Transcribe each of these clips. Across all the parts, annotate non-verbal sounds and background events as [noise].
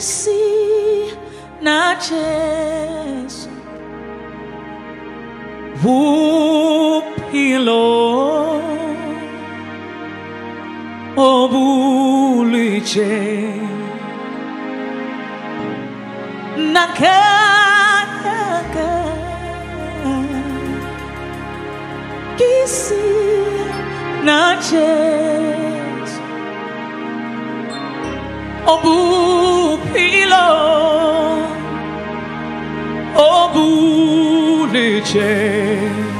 kisi na Jesu. Bophelo obulije nakaka kisi na Jesu. Obuphilo obulije natheko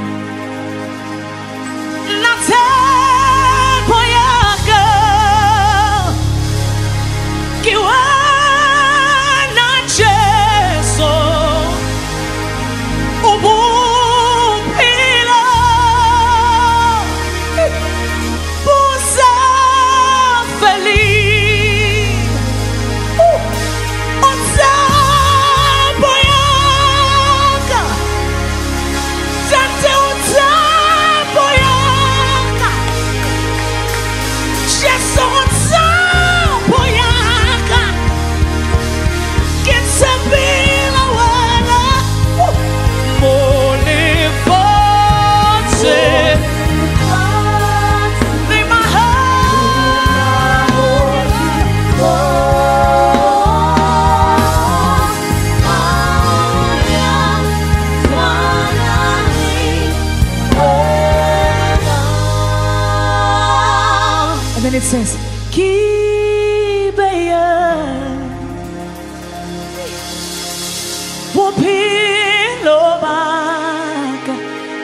And it says, Kibeya Wopilobaka.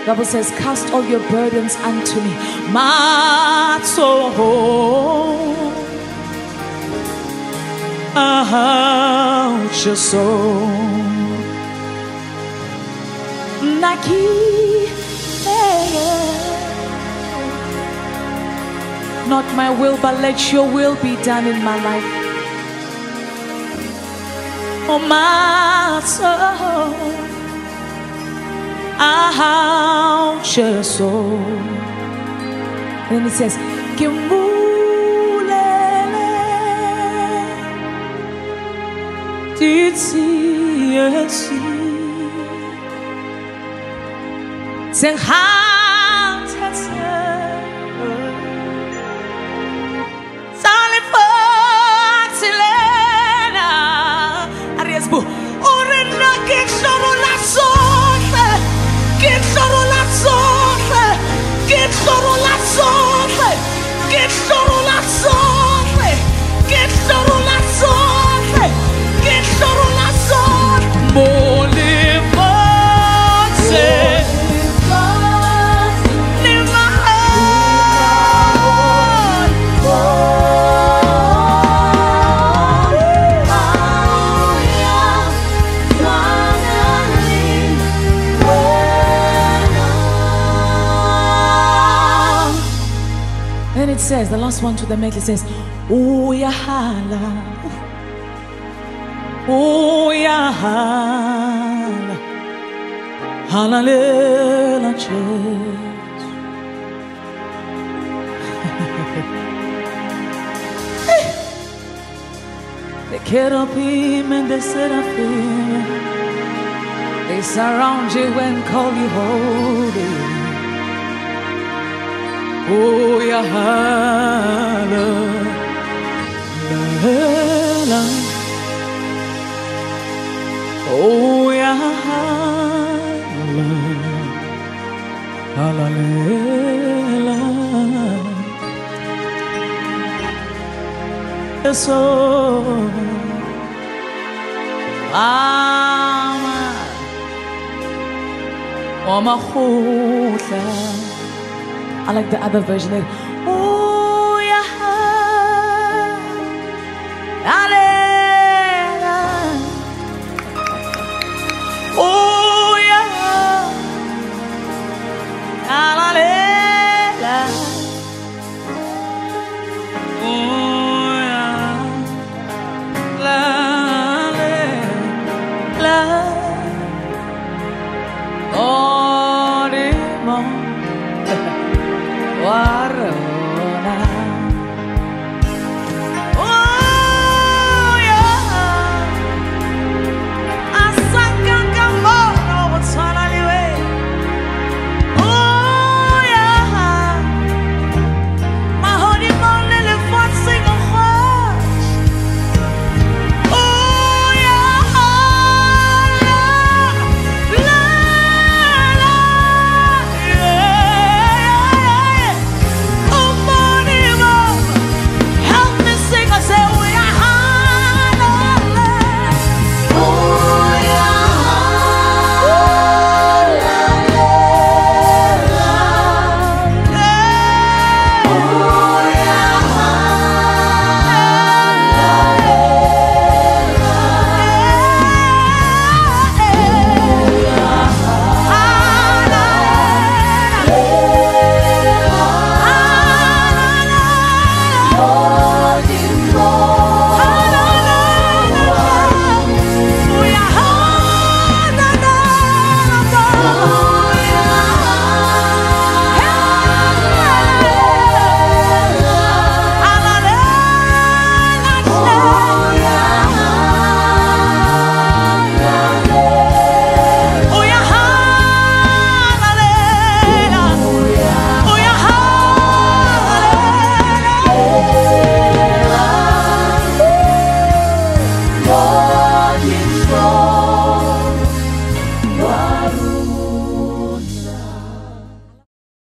Bible says, Cast all your burdens unto me. Matso out your soul. Naki Not my will, but let your will be done in my life. Oh, my soul, out your soul. Then it says, Kimulele, titsi yesi, Che sono says, the last one to the medley says, Uyahala. Uyahala. Hallelujah. Jesus. [laughs] The cherubim and the seraphim, they surround you and call you holy. Oh, yeah, hallelujah. Oh, yeah, hallelujah. Hallelujah. Eso. Ama. Wamakhutla. I like the other version.